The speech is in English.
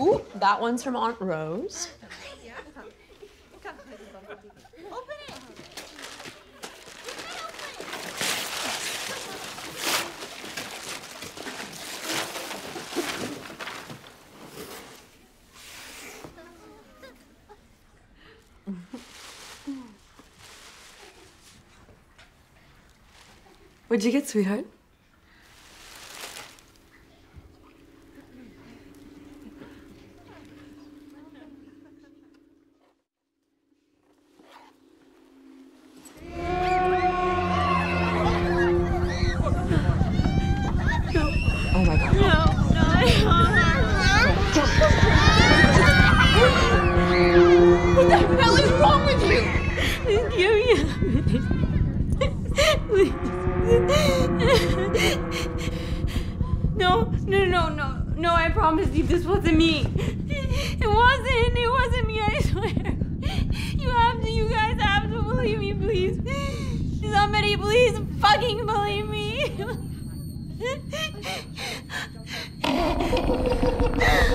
Ooh, that one's from Aunt Rose. What'd you get, sweetheart? With you? No, no, no, no, no, I promise you this wasn't me. It wasn't, it wasn't me, I swear. You have to, you guys have to believe me, please. Somebody please fucking believe me.